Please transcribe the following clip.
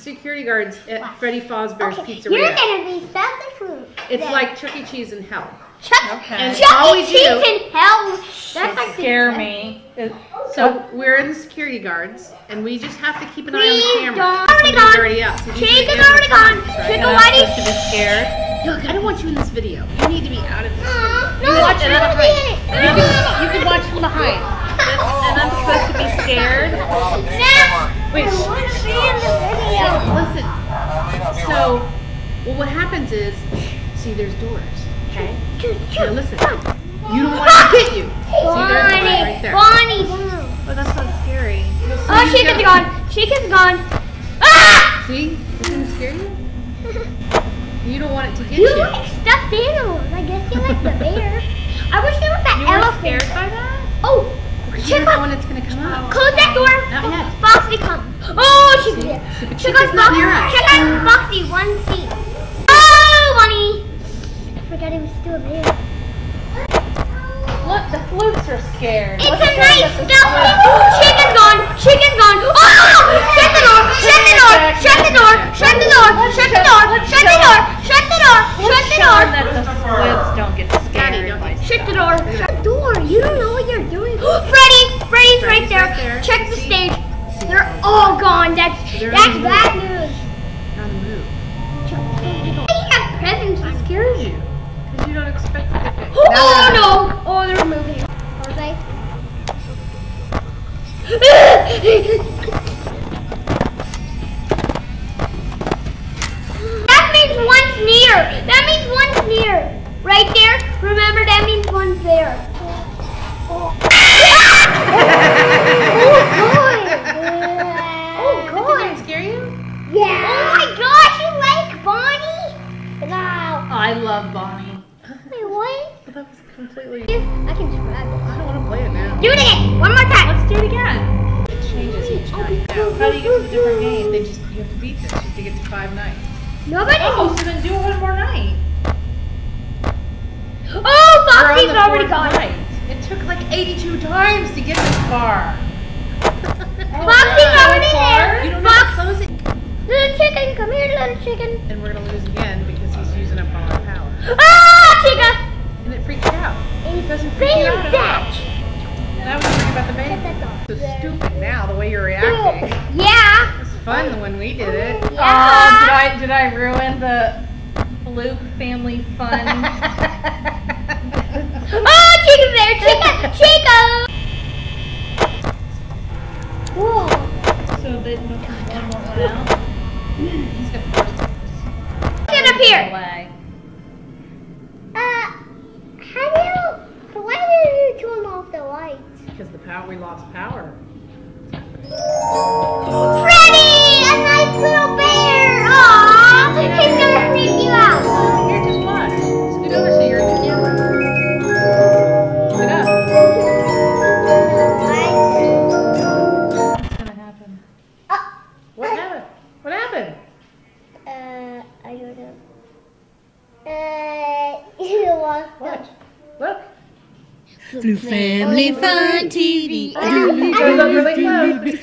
security guards at What? Freddy Fazbear's Okay, Pizzeria. You're gonna be substitute. food. It's Then. like Chuck E. Cheese in hell. Chuck, Okay. And Chuck all E. Cheese do- in hell. That's like Scare me. It- So we're in the security guards, and we just have to keep an eye on the camera. don't. Already Somebody's gone. already out. So these Chick is already cameras, gone. right? Chick Am a I whitey. supposed to be scared? Look, I don't want you in this video. You need to be out of this. Aw, You no, watch it I out of height. You can, you can watch from behind. And I'm supposed to be scared? Nah, Wait, I wanna be in the video. listen. So, well, what happens is, see, there's doors. Okay. Now listen. You don't want to hit you. See, there's the Bonnie, right there. Bonnie. Oh, that's so scary. Oh, you Chick is gotta- gone. Chick is gone. Ah! See, doesn't it scare you? You don't want it to get You you. like stuffed animals. I guess you like the bear. I wish there was that You were scared by that? Oh, You don't know when it's gonna come out. Close that door. Not yet. Foxy come. She's there. See, but Check Chick out is not near Foxy. us. Check out Foxy. One seat. Oh, Bunny. I forgot he was still there. Look, the Flukes are scared. It's a nice get the stealthy. Flukes. Chicken's gone. Chicken's gone. Oh! Shut the door. Shut the door. Shut the door. Shut the door. Shut the door. Shut the door. Shut the door. Shut the door. that the Flukes don't get Daddy, scared. don't by get Shut the door. Shut the door. You don't know what you're doing. Freddy. Freddy's right there. They're that's in the bad news. On the move. Why do you have presents to scare you? Because you don't expect oh, it to hit. Oh no! Oh, they're moving. Are they? that means one's near. That means one's near. Right there. Yeah. Oh my gosh, you like Bonnie? Wow. I love Bonnie. Wait, what? But that was completely. I can try this. I don't want to play it now. Do it again. One more time. Let's do it again. It changes each night. How do you get to the different game? They just you have to beat this. You have to get to five nights. Nobody. Oh, so then do it one more night. Oh, We're on Foxy's the already fourth gone. night. It took like 82 times to get this far. Foxy's already there. You don't know Fox, how close it. little chicken, come here, little chicken. And we're gonna lose again because he's using up all our power. Ah, chicken. And it freaked you out. It doesn't freak you out at that. was we worry about the Shut baby. that. So stupid now the way you're reacting. Yeah. It was fun when we did it. Yeah. Oh, did I did I ruin the Fluke family fun? Oh, chicken's there. Chicken, chicken. Whoa. so they one more one out. He's got the first Get up here. Away. Uh, how do you, why did you turn off the lights? because the power we lost power. You What? Look. Fluke Family Fun TV. Look oh, really close. Fluke Family. the